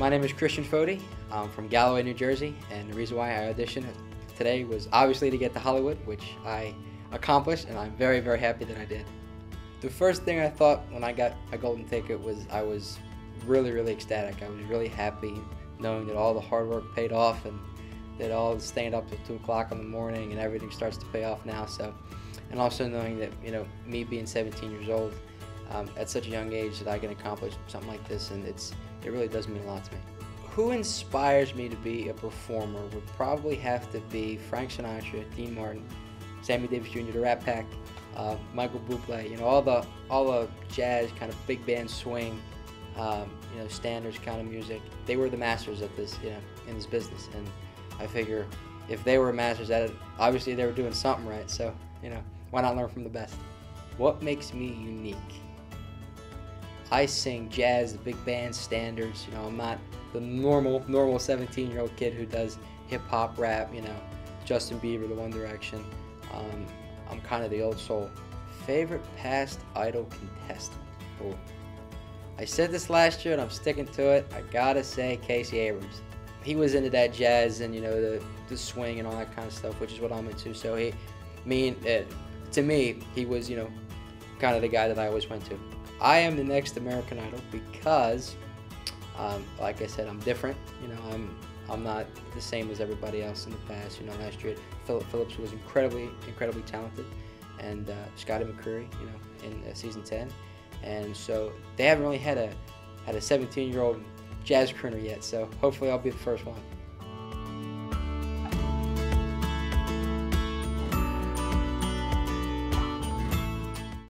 My name is Christian Foti. I'm from Galloway, New Jersey, and the reason why I auditioned today was obviously to get to Hollywood, which I accomplished, and I'm very, very happy that I did. The first thing I thought when I got a golden ticket was I was really, really ecstatic. I was really happy knowing that all the hard work paid off and that all the staying up till 2 o'clock in the morning and everything starts to pay off now. So, And also knowing that, you know, me being 17 years old, um, at such a young age that I can accomplish something like this, and it's it really does mean a lot to me. Who inspires me to be a performer would probably have to be Frank Sinatra, Dean Martin, Sammy Davis Jr., the Rat Pack, uh, Michael Bublé. You know all the all the jazz kind of big band swing, um, you know standards kind of music. They were the masters at this, you know, in this business, and I figure if they were masters at it, obviously they were doing something right. So you know, why not learn from the best? What makes me unique? I sing jazz, the big band standards. You know, I'm not the normal normal 17 year old kid who does hip hop, rap. You know, Justin Bieber, the One Direction. Um, I'm kind of the old soul. Favorite past idol contestant. Ooh. I said this last year and I'm sticking to it. I gotta say Casey Abrams. He was into that jazz and you know the the swing and all that kind of stuff, which is what I'm into. So he, me, uh, to me, he was you know kind of the guy that I always went to. I am the next American Idol because, um, like I said, I'm different. You know, I'm I'm not the same as everybody else in the past. You know, last year Philip Phillips was incredibly incredibly talented, and uh, Scotty McCreery, you know, in uh, season 10, and so they haven't really had a had a 17 year old jazz crooner yet. So hopefully I'll be the first one.